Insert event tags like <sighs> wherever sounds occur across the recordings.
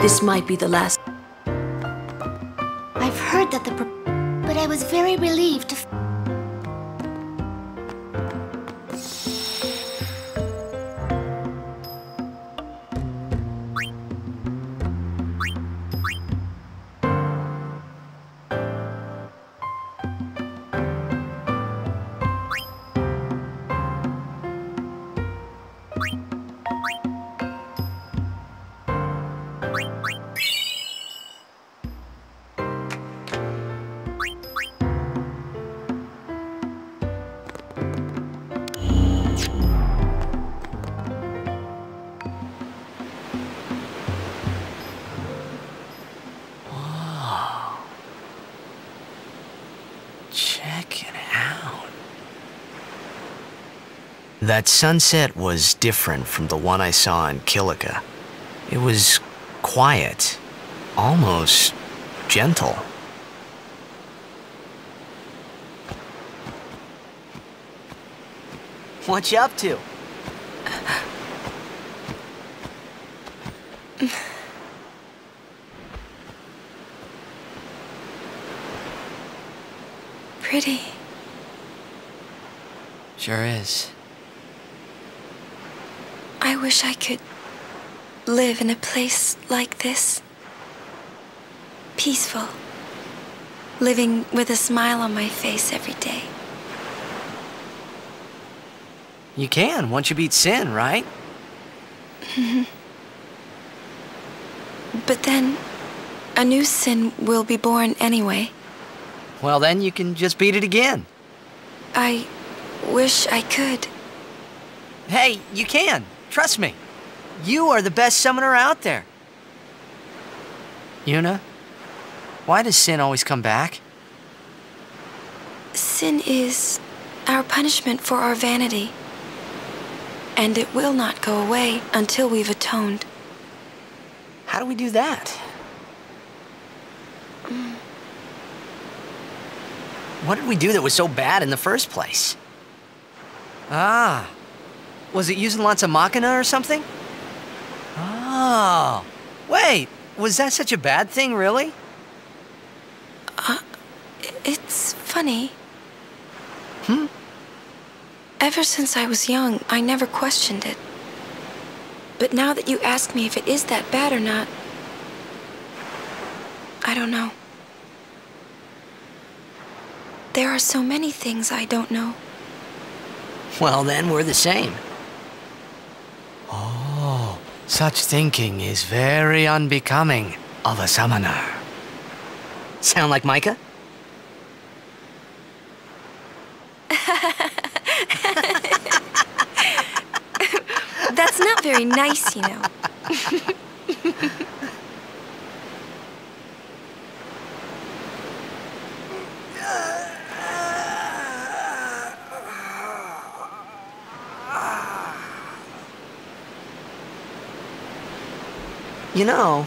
This might be the last. I've heard that the. But I was very relieved to. That sunset was different from the one I saw in Kilika. It was quiet, almost gentle. What you up to? Pretty. Sure is. I wish I could live in a place like this. Peaceful. Living with a smile on my face every day. You can once you beat sin, right? <laughs> But then, a new sin will be born anyway. Well, then you can just beat it again. I wish I could. Hey, you can. Trust me. You are the best summoner out there. Yuna, why does sin always come back? Sin is our punishment for our vanity. And it will not go away until we've atoned. How do we do that? What did we do that was so bad in the first place? Ah, was it using lots of machina or something? Oh, wait, was that such a bad thing, really? It's funny. Hmm? Ever since I was young, I never questioned it. But now that you ask me if it is that bad or not, I don't know. There are so many things I don't know. Well, then we're the same. Such thinking is very unbecoming of a summoner. Sound like Micah? That's not very nice, you know. <laughs> You know,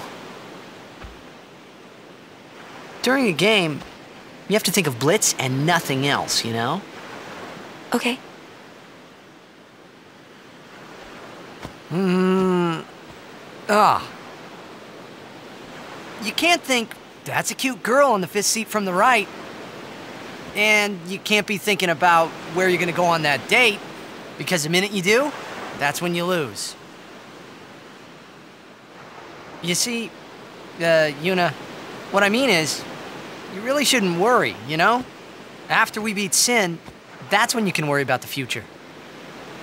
during a game, you have to think of Blitz and nothing else, you know? Okay. Hmm. Ah. You can't think, that's a cute girl in the fifth seat from the right. And you can't be thinking about where you're gonna go on that date, because the minute you do, that's when you lose. You see, uh, Yuna, what I mean is, you really shouldn't worry, you know? After we beat Sin, that's when you can worry about the future.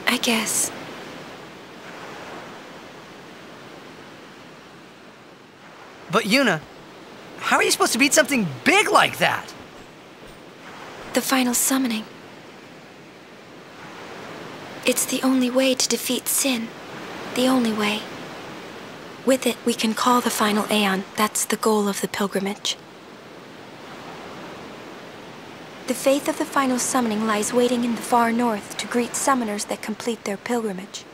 I guess. But Yuna, how are you supposed to beat something big like that? The final summoning. It's the only way to defeat sin. The only way. With it, we can call the final Aeon. That's the goal of the pilgrimage. The faith of the final summoning lies waiting in the far north to greet summoners that complete their pilgrimage.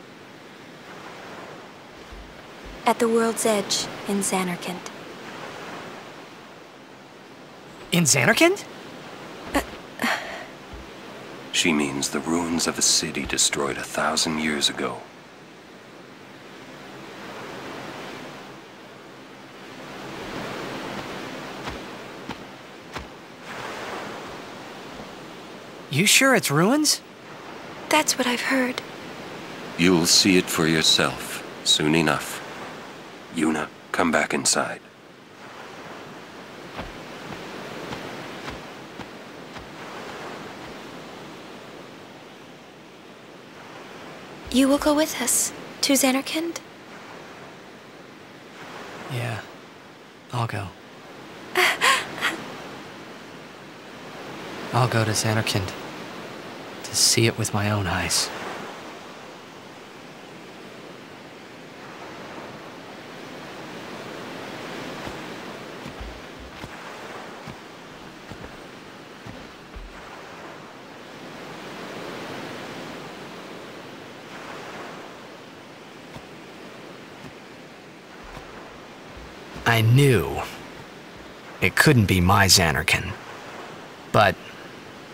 At the world's edge in Zanarkand. In Zanarkand? Uh. She means the ruins of a city destroyed a thousand years ago. You sure it's ruins? That's what I've heard. You'll see it for yourself soon enough. Yuna, come back inside. You will go with us to Zanarkand? Yeah. I'll go. <laughs> I'll go to Zanarkand to see it with my own eyes. I knew it couldn't be my Zanarkand, but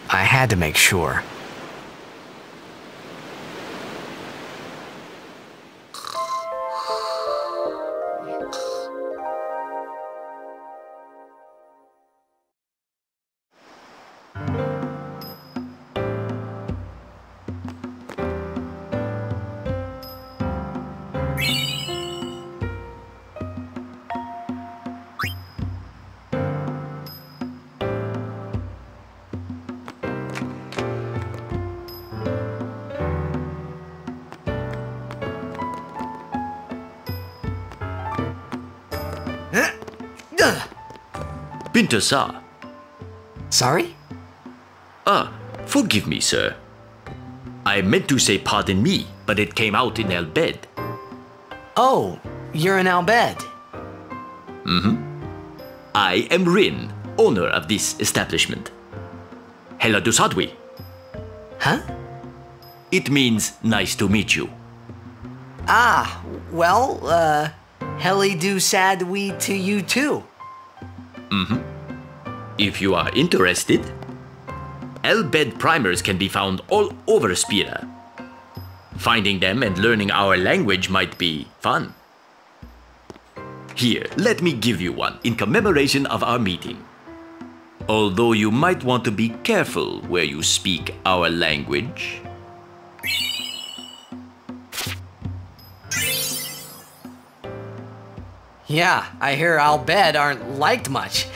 I had to make sure. Sa. Sorry? Ah, forgive me, sir. I meant to say pardon me, but it came out in Al Bhed. Oh, you're in Al Bhed. I am Rin, owner of this establishment. Hela Dusadwi. Huh? It means nice to meet you. Ah, well, uh, Heli do sad we to you too. If you are interested, Al Bhed primers can be found all over Spira. Finding them and learning our language might be fun. Here, let me give you one in commemoration of our meeting. Although you might want to be careful where you speak our language. Yeah, I hear Al Bhed aren't liked much.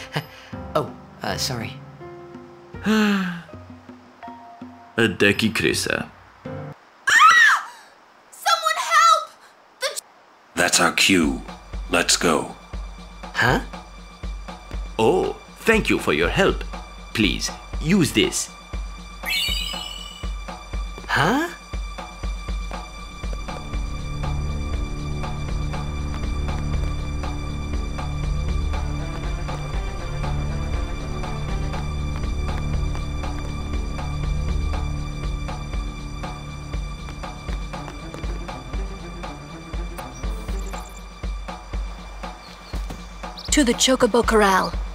Uh, sorry. <gasps> Adeki Krisa. Someone help! The That's our cue. Let's go. Huh? Oh, thank you for your help. Please, use this. Huh? To the Chocobo Corral.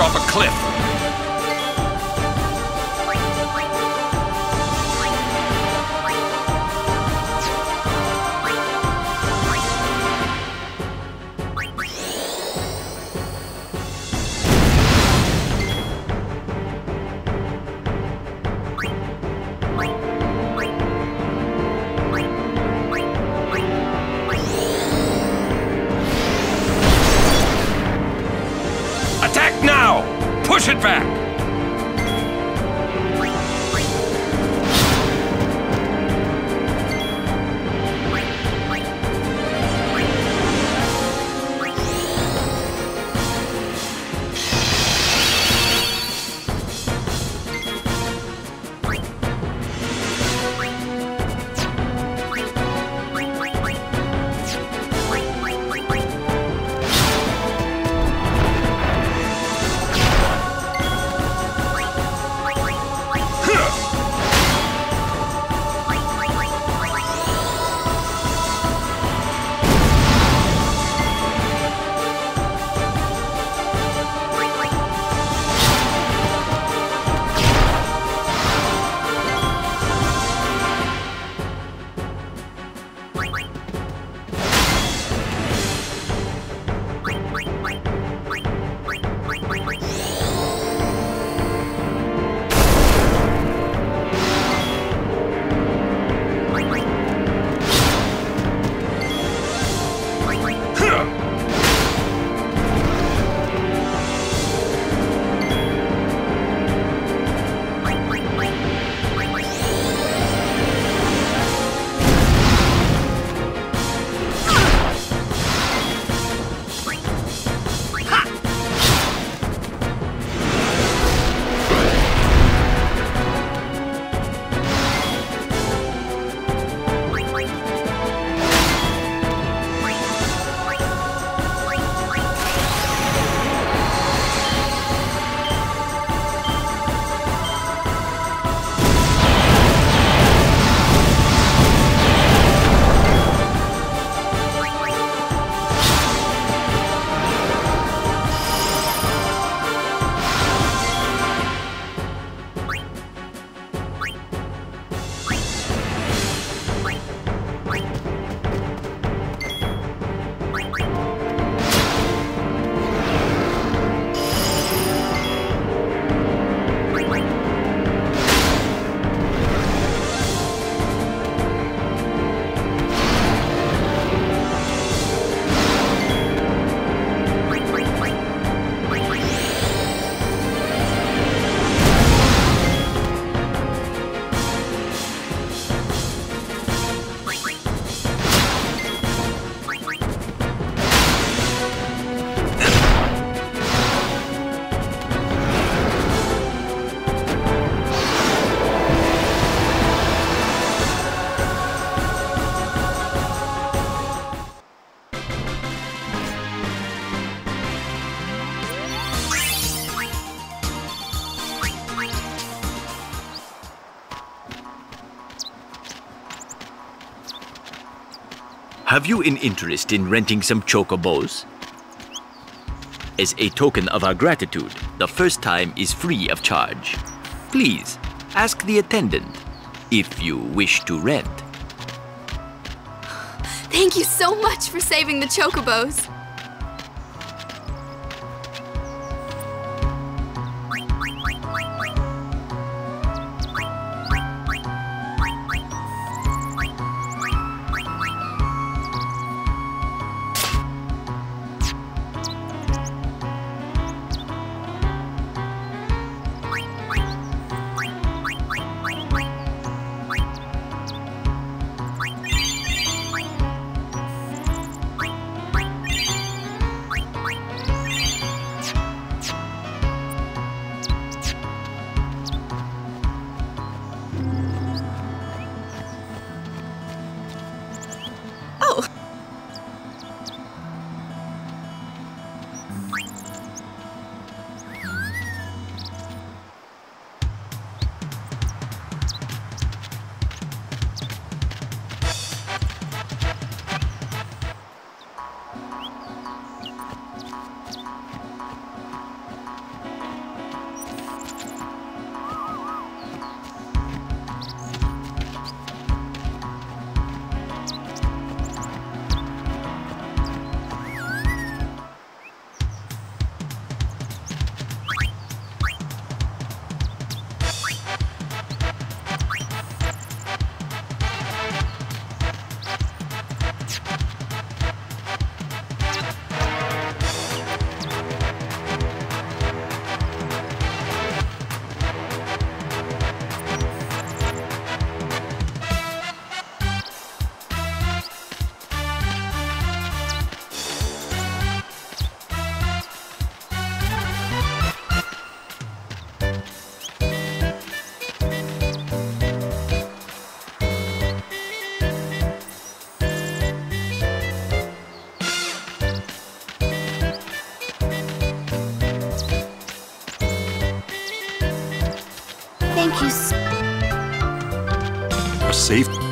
Off a cliff. Push it back! Have you an interest in renting some chocobos? As a token of our gratitude, the first time is free of charge. Please, ask the attendant if you wish to rent. Thank you so much for saving the chocobos. Safe.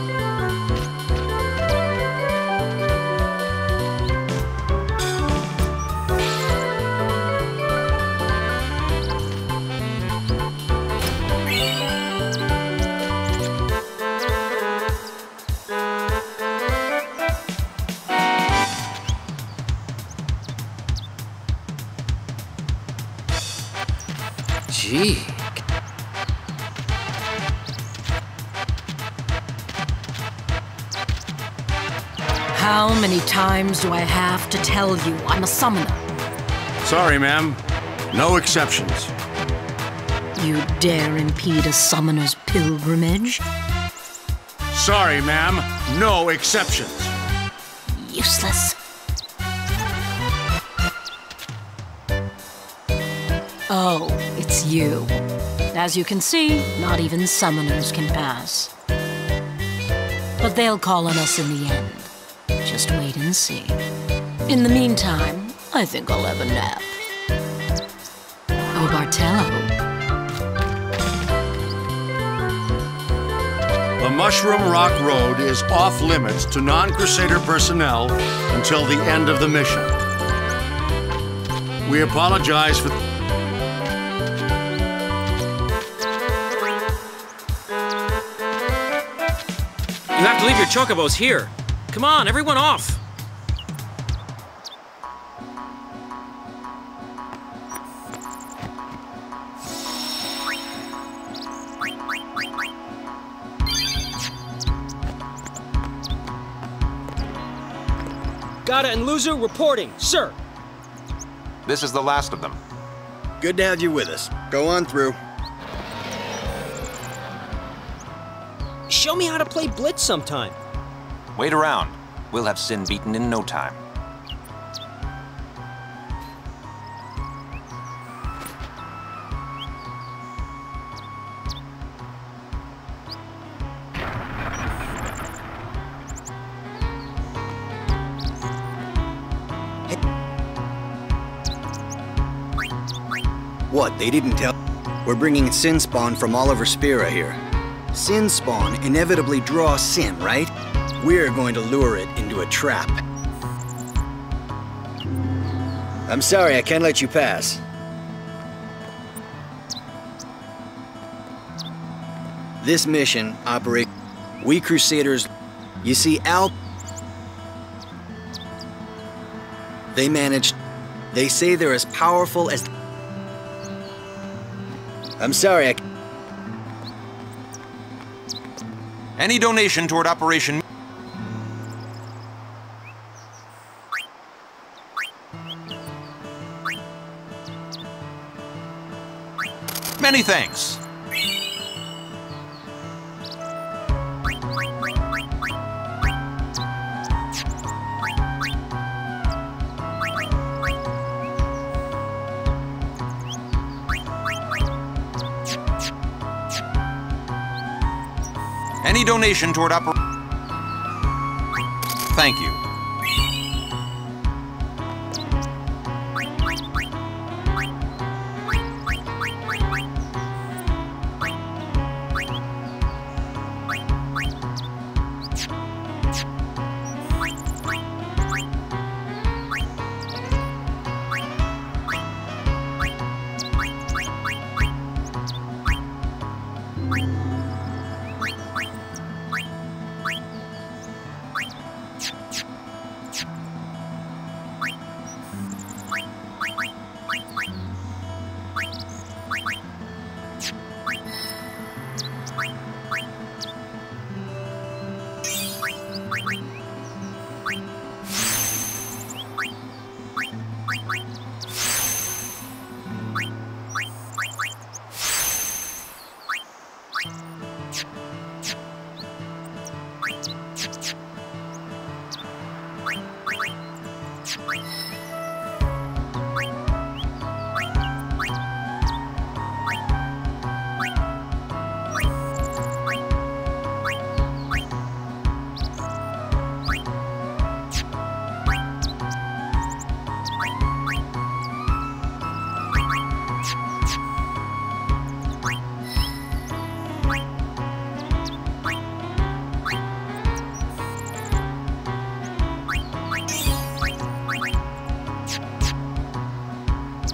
Do I have to tell you I'm a summoner? Sorry, ma'am. No exceptions. You dare impede a summoner's pilgrimage? Sorry, ma'am. No exceptions. Useless. Oh, it's you. As you can see, not even summoners can pass. But they'll call on us in the end. In the meantime, I think I'll have a nap. Oh, Barthello. The Mushroom Rock Road is off limits to non Crusader personnel until the end of the mission. We apologize for. You have to leave your chocobos here. Come on, everyone off. Gatta and Luzzu reporting, sir. This is the last of them. Good to have you with us. Go on through. Show me how to play Blitz sometime. Wait around. We'll have Sin beaten in no time. They didn't tell? We're bringing Sin Spawn from Oliver Spira here. Sin Spawn inevitably draws Sin, right? We're going to lure it into a trap. I'm sorry, I can't let you pass. This mission operates. We Crusaders. You see, Al. They managed. They say they're as powerful as. I'm sorry, I. Any donation toward Operation Many thanks. Any donation toward Operation Thank you.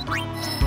Bye.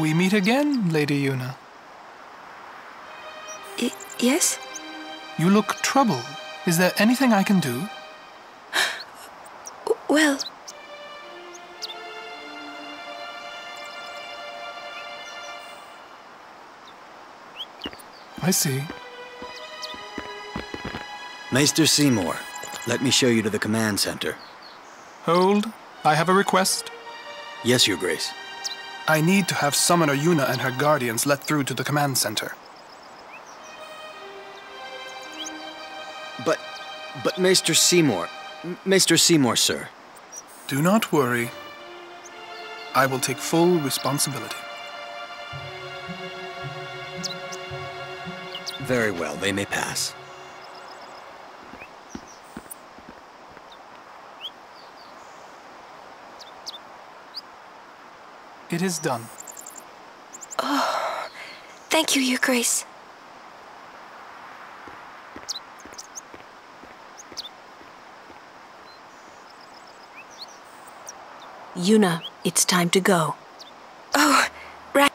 We meet again, Lady Yuna. I yes? You look troubled. Is there anything I can do? Well, I see. Maester Seymour, let me show you to the command center. Hold. I have a request. Yes, Your Grace. I need to have Summoner Yuna and her guardians let through to the command center. But, but Maester Seymour, Maester Seymour, sir. Do not worry. I will take full responsibility. Very well, they may pass. It is done. oh, <sighs> thank you, Your Grace. Yuna, it's time to go. Oh, right.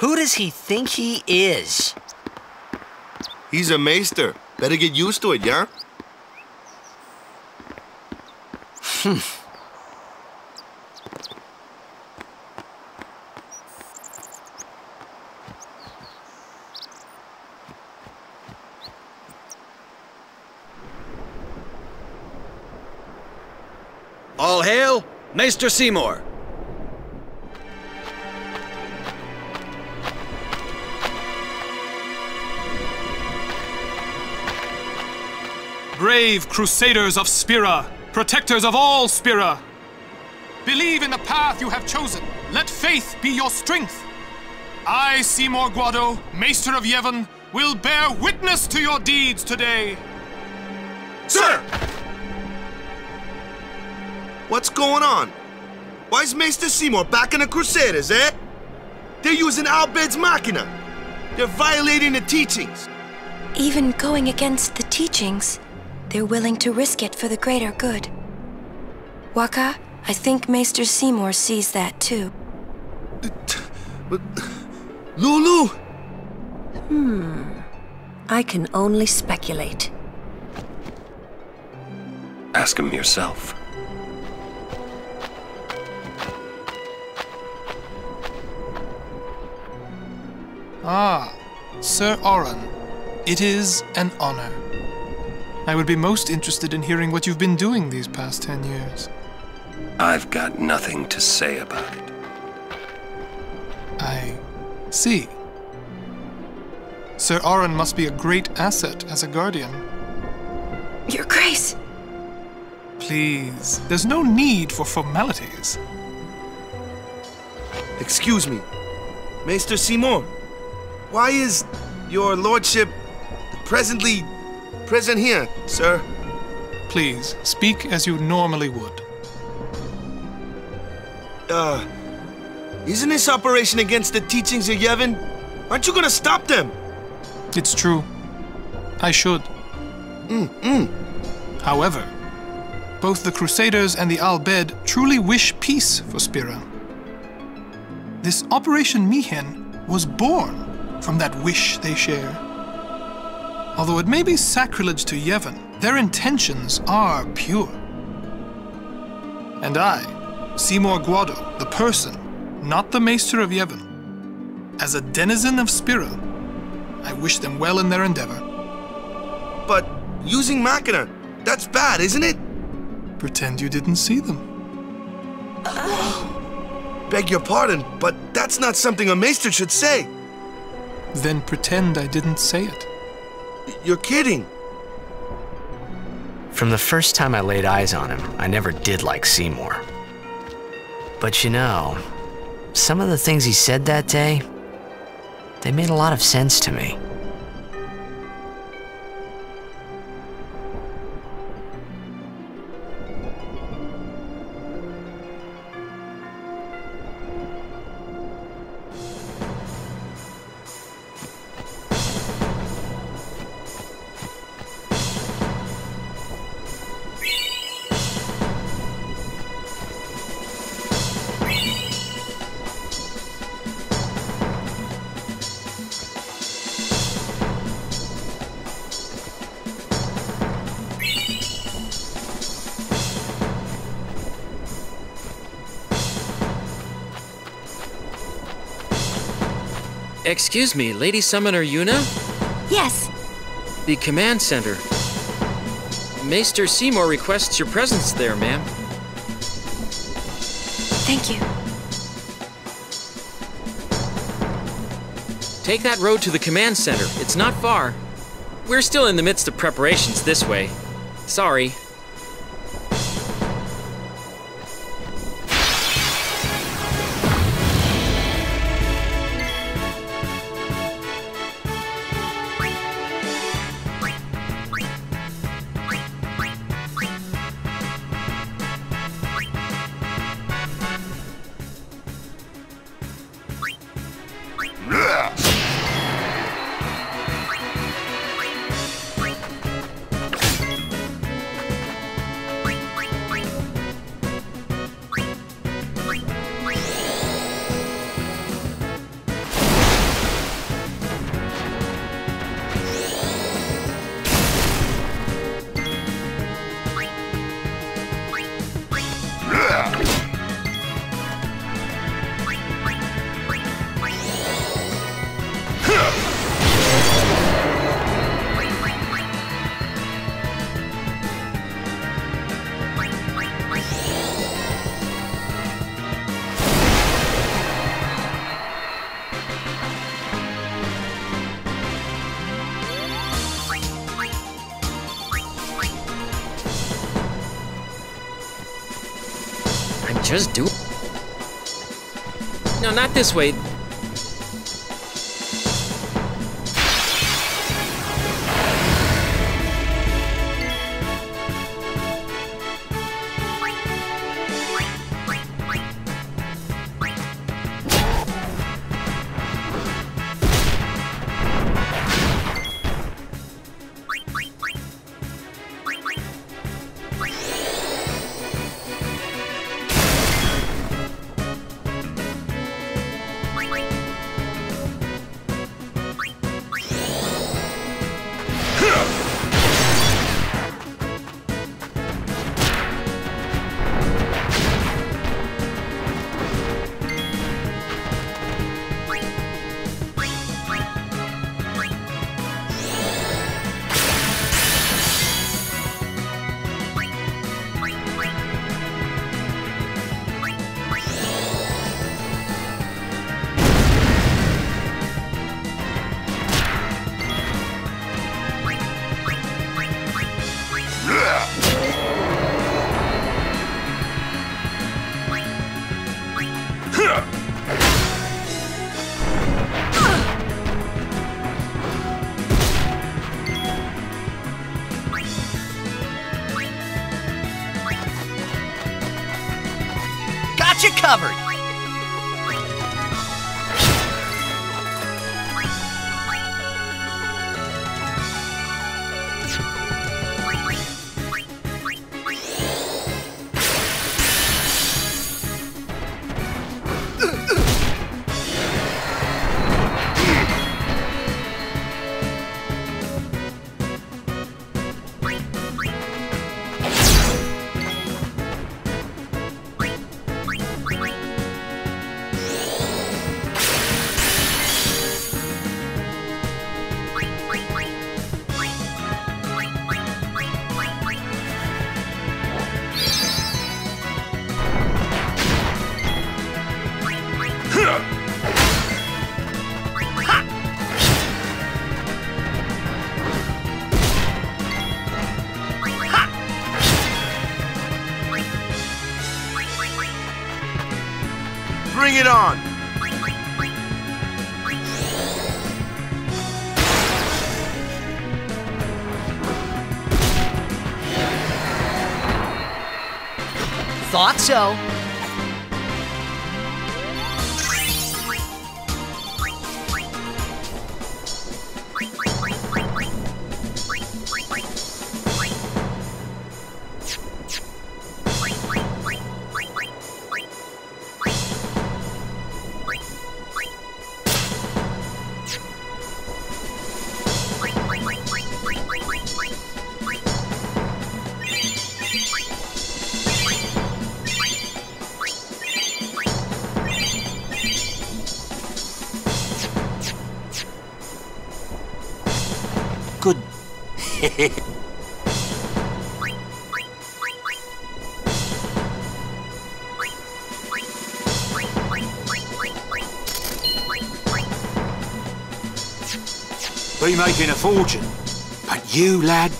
Who does he think he is? He's a maester. Better get used to it, yeah? Hmm. All hail, Maester Seymour. Brave crusaders of Spira, protectors of all Spira. Believe in the path you have chosen. Let faith be your strength. I, Seymour Guado, Maester of Yevon, will bear witness to your deeds today. Sir! What's going on? Why is Maester Seymour back in the Crusaders, eh? They're using Al Bhed's Machina. They're violating the teachings. Even going against the teachings, they're willing to risk it for the greater good. Wakka, I think Maester Seymour sees that too. But... Lulu! Hmm. I can only speculate. Ask him yourself. Ah, Sir Auron. It is an honor. I would be most interested in hearing what you've been doing these past ten years. I've got nothing to say about it. I see. Sir Auron must be a great asset as a guardian. Your Grace! Please, there's no need for formalities. Excuse me. Maester Seymour, why is your lordship presently present here, sir? Please, speak as you normally would. Uh, isn't this operation against the teachings of Yevon? Aren't you gonna stop them? It's true. I should. Mm-mm. However, both the Crusaders and the Al Bhed truly wish peace for Spira. This Operation Mi'ihen was born from that wish they share. Although it may be sacrilege to Yevon, their intentions are pure. And I, Seymour Guado, the person, not the Maester of Yevon, as a denizen of Spira, I wish them well in their endeavor. But using Machina, that's bad, isn't it? Pretend you didn't see them. <sighs> Beg your pardon, but that's not something a maester should say. Then pretend I didn't say it. You're kidding. From the first time I laid eyes on him, I never did like Seymour. But you know, some of the things he said that day, they made a lot of sense to me. Excuse me, Lady Summoner Yuna? Yes. The command center. Maester Seymour requests your presence there, ma'am. Thank you. Take that road to the command center. It's not far. We're still in the midst of preparations this way. Sorry. Just doing. No, not this way. So. Making a fortune. But you, lad,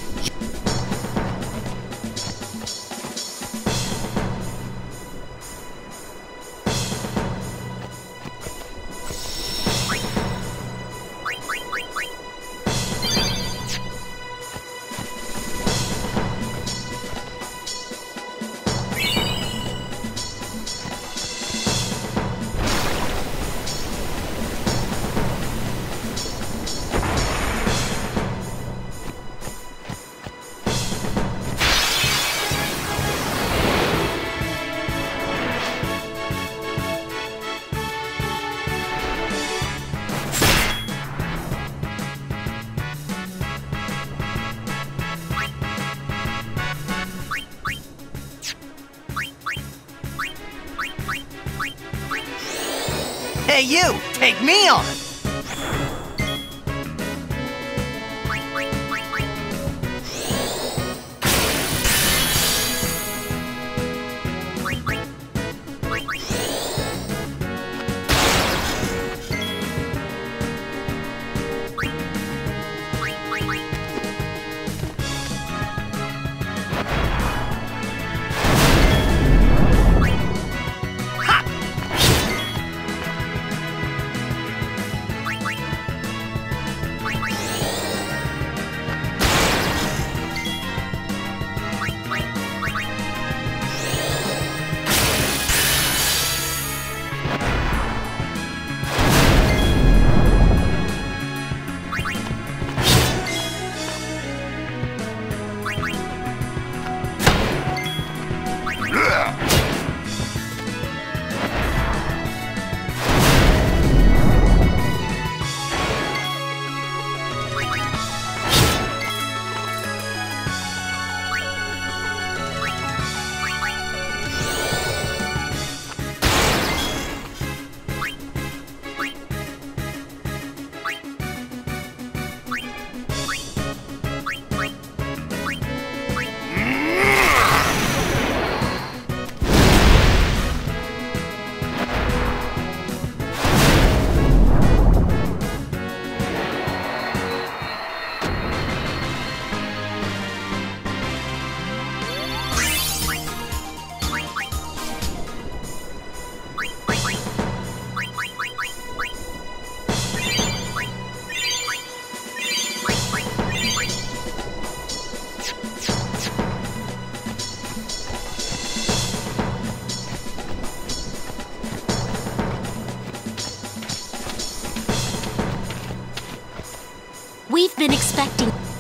We've been expecting.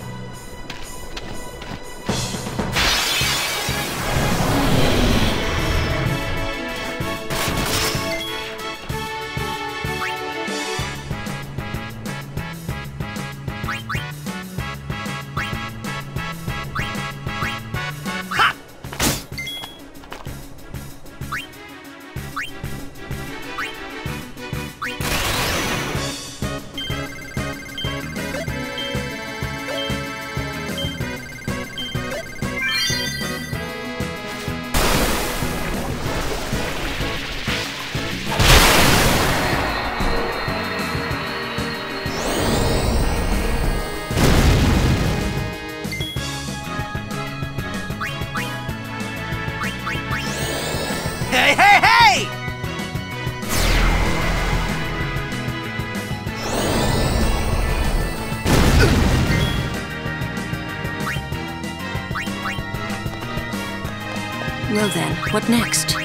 What next?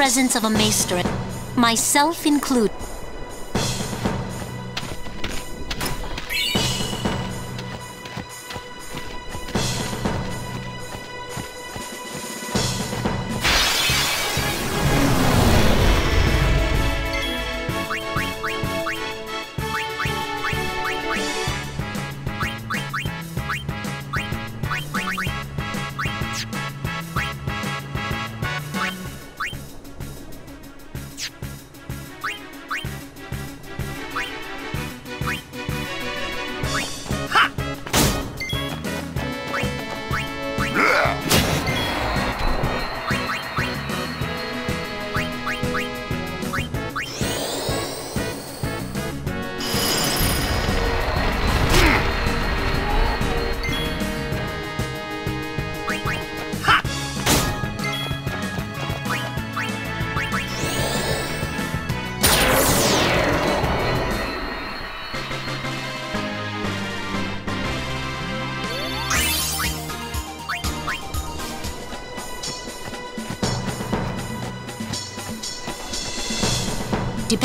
Presence of a maester, myself included.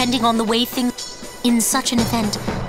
Depending on the way things in such an event.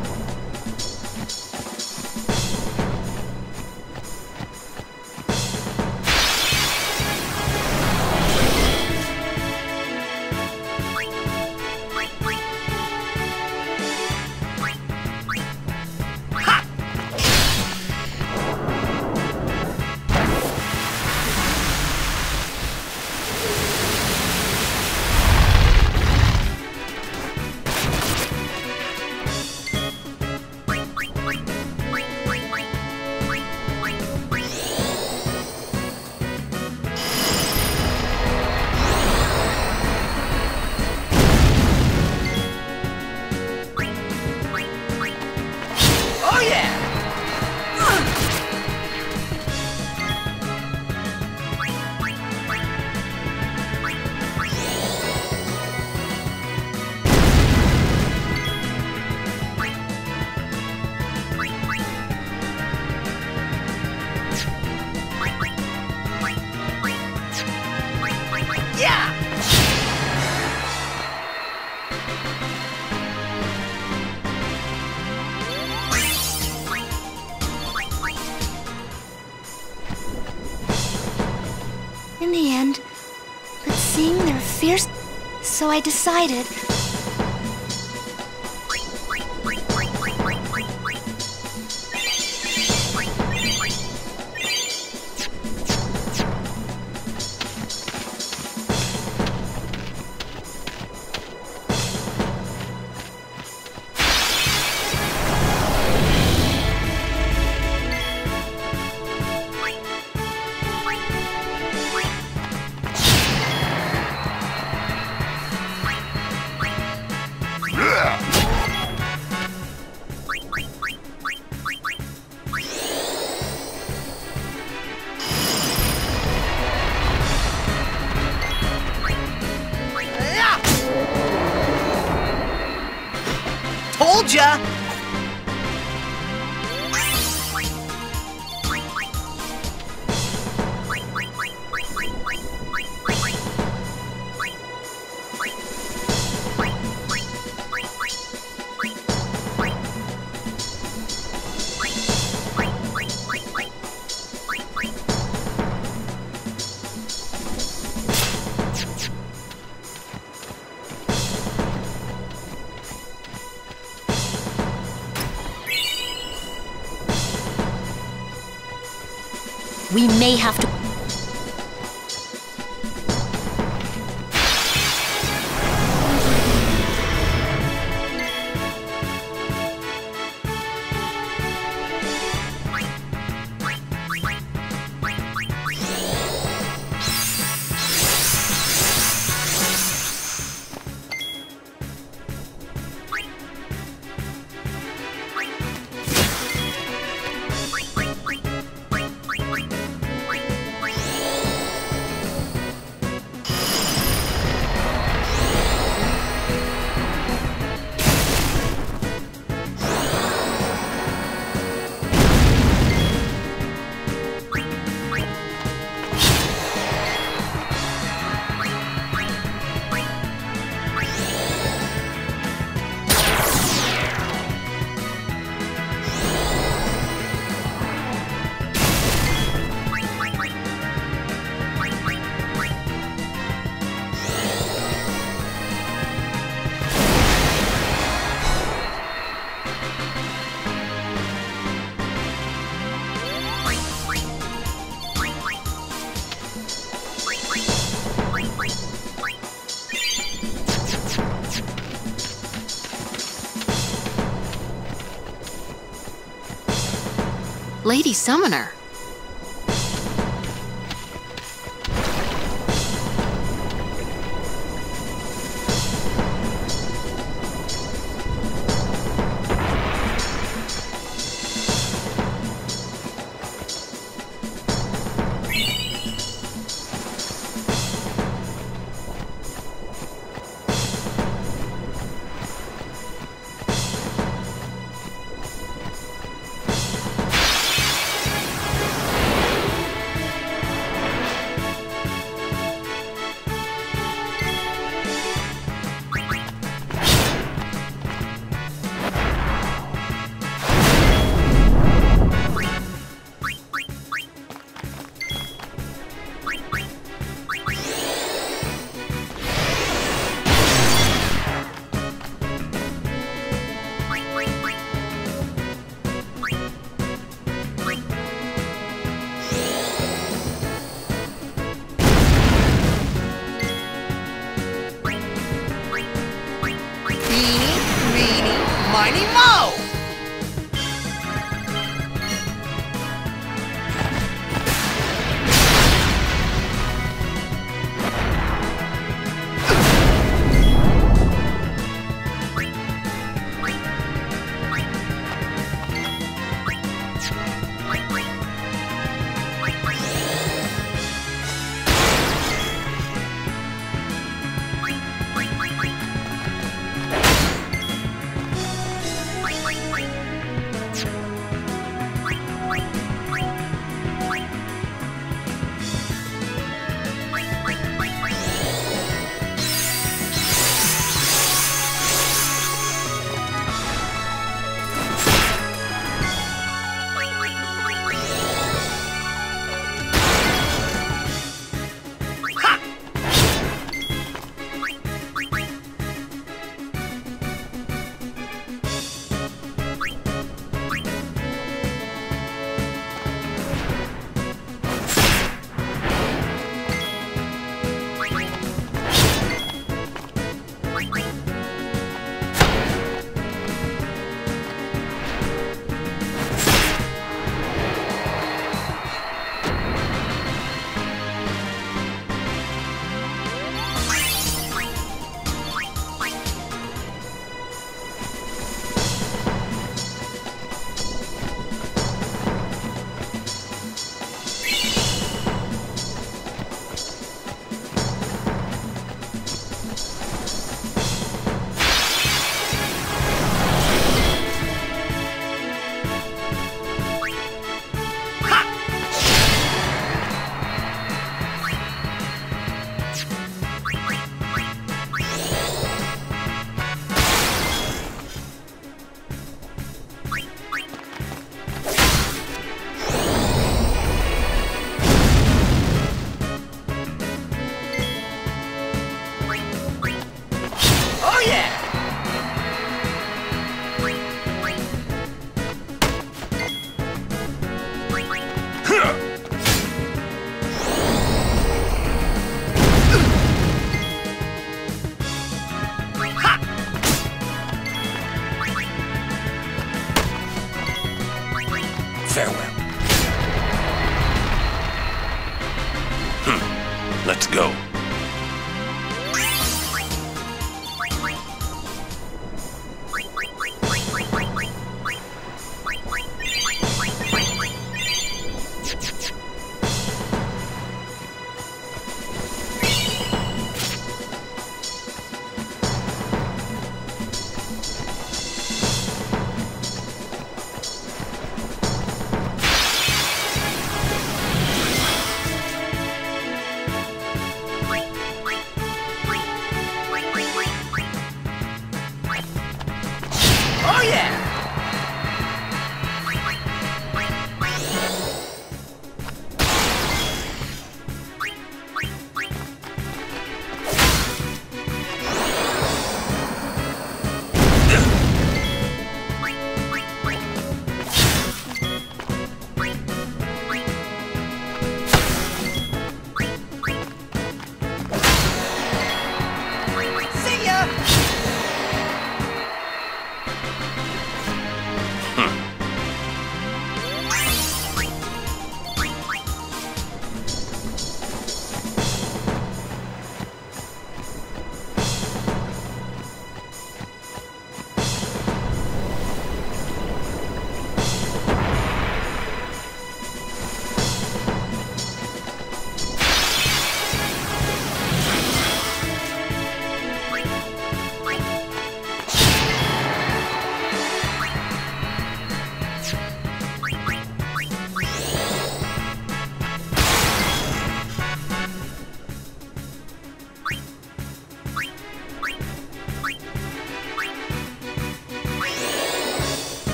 So I decided Lady Summoner.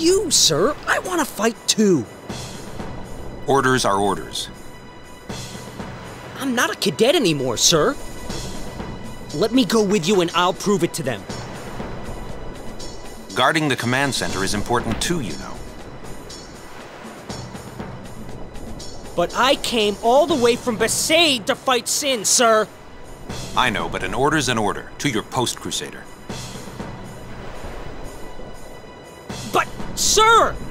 You, sir? I want to fight too. Orders are orders. I'm not a cadet anymore, sir. Let me go with you and I'll prove it to them. Guarding the command center is important too, you know. But I came all the way from Besaid to fight Sin, sir. I know, but an order's an order. To your post, Crusader. Sir!